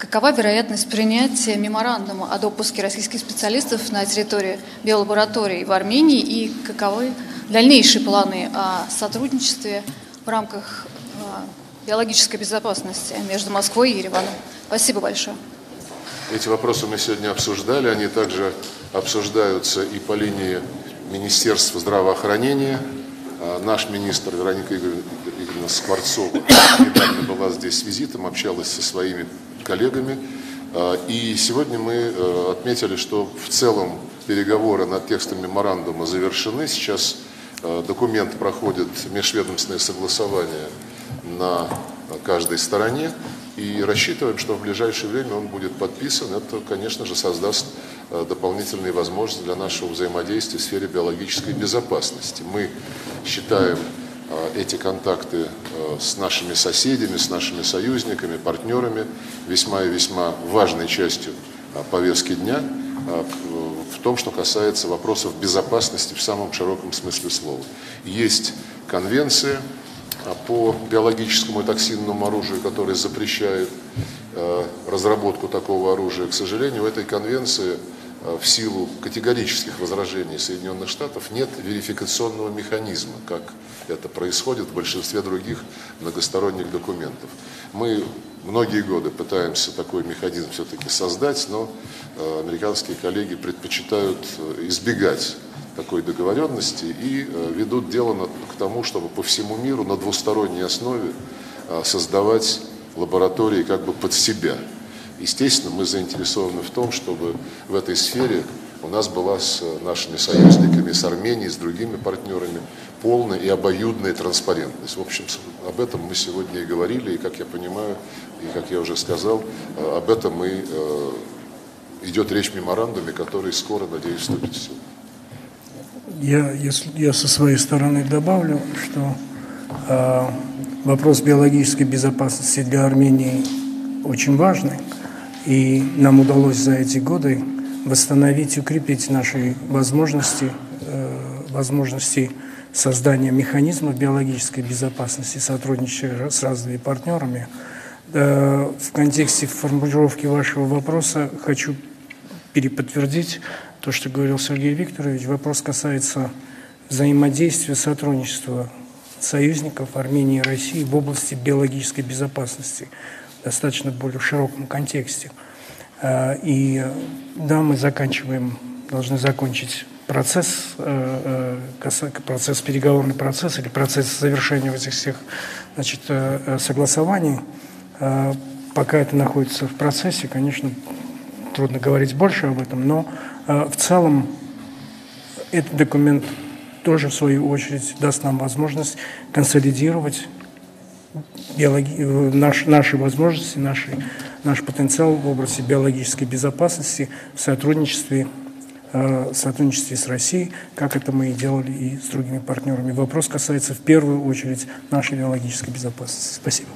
Какова вероятность принятия меморандума о допуске российских специалистов на территории биолабораторий в Армении и каковы дальнейшие планы о сотрудничестве в рамках э, биологической безопасности между Москвой и Ереваном? Спасибо большое. Эти вопросы мы сегодня обсуждали, они также обсуждаются и по линии Министерства здравоохранения. А наш министр Вероника Игоревна Скворцова недавно была здесь с визитом, общалась со своими коллегами. А, и сегодня мы э, отметили, что в целом переговоры над текстом меморандума завершены. Сейчас э, документ проходит межведомственное согласование на каждой стороне. И рассчитываем, что в ближайшее время он будет подписан. Это, конечно же, создаст дополнительные возможности для нашего взаимодействия в сфере биологической безопасности. Мы считаем Э, эти контакты э, с нашими соседями, с нашими союзниками, партнерами весьма и весьма важной частью э, повестки дня в том, что касается вопросов безопасности в самом широком смысле слова. Есть конвенция по биологическому и токсинному оружию, которая запрещает разработку такого оружия. К сожалению, в этой конвенции Э, в силу категорических возражений Соединенных Штатов нет верификационного механизма, как это происходит в большинстве других многосторонних документов. Мы многие годы пытаемся такой механизм все-таки создать, но э, американские коллеги предпочитают э, избегать такой договоренности и ведут дело к тому, чтобы по всему миру на двусторонней основе создавать лаборатории как бы под себя – Естественно, мы заинтересованы в том, чтобы в этой сфере у нас была с нашими союзниками, с Арменией, с другими партнерами полная и обоюдная транспарентность. В общем, об этом мы сегодня и говорили, и, как я понимаю, и, как я уже сказал, э, об этом мы, э, идет речь в меморандуме, который скоро, надеюсь, вступит в силу. Я, если, я со своей стороны добавлю, что э, вопрос биологической безопасности для Армении очень важный. И нам удалось за эти годы восстановить, укрепить наши возможности, э, возможности создания механизмов биологической безопасности, сотрудничая с разными партнерами. Э, в контексте формулировки вашего вопроса хочу переподтвердить то, что говорил Сергей Викторович. Вопрос касается взаимодействия, сотрудничества союзников Армении и России в области биологической безопасности достаточно более широком контексте. Э, и да, мы заканчиваем, должны закончить процесс, э, э, процесс, переговорный процесс или процесс завершения этих всех значит, согласований. Пока это находится в процессе, конечно, трудно говорить больше об этом, но в целом этот документ тоже, в свою очередь, даст нам возможность консолидировать биологи... Э, наш, наши возможности, наши, наш потенциал в области биологической безопасности в сотрудничестве, э, сотрудничестве с Россией, как это мы и делали и с другими партнерами. Вопрос касается в первую очередь нашей биологической безопасности. Спасибо.